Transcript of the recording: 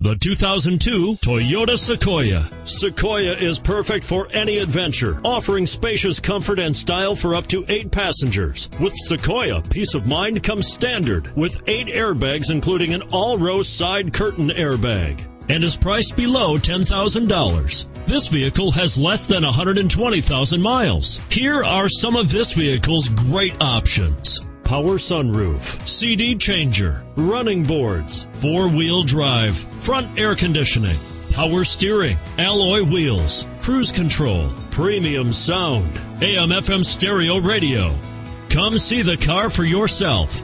The 2002 Toyota Sequoia. Sequoia is perfect for any adventure, offering spacious comfort and style for up to eight passengers. With Sequoia, peace of mind comes standard with eight airbags, including an all-row side curtain airbag. And is priced below $10,000. This vehicle has less than 120,000 miles. Here are some of this vehicle's great options power sunroof, CD changer, running boards, four wheel drive, front air conditioning, power steering, alloy wheels, cruise control, premium sound, AM FM stereo radio. Come see the car for yourself.